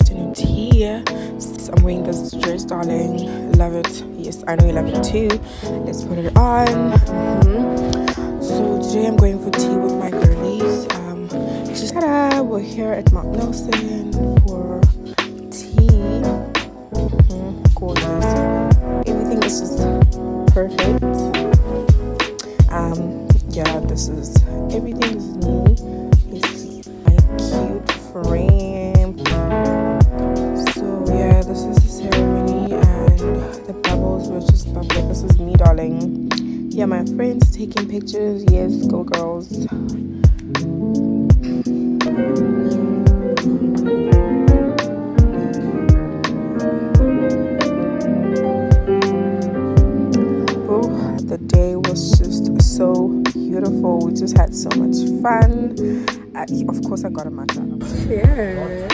afternoon tea. I'm wearing this dress, darling. Love it. Yes, I know you love it too. Let's put it on. Mm -hmm. So today I'm going for tea with my girlies. Um, just we're here at Mount Nelson for tea. Mm -hmm. Gorgeous. Everything is just perfect. Um, yeah, this is everything is just lovely. This is me, darling. Yeah, my friends taking pictures. Yes, go girls. Oh, the day was just so beautiful. We just had so much fun. I, of course, I got a matcha. Yeah.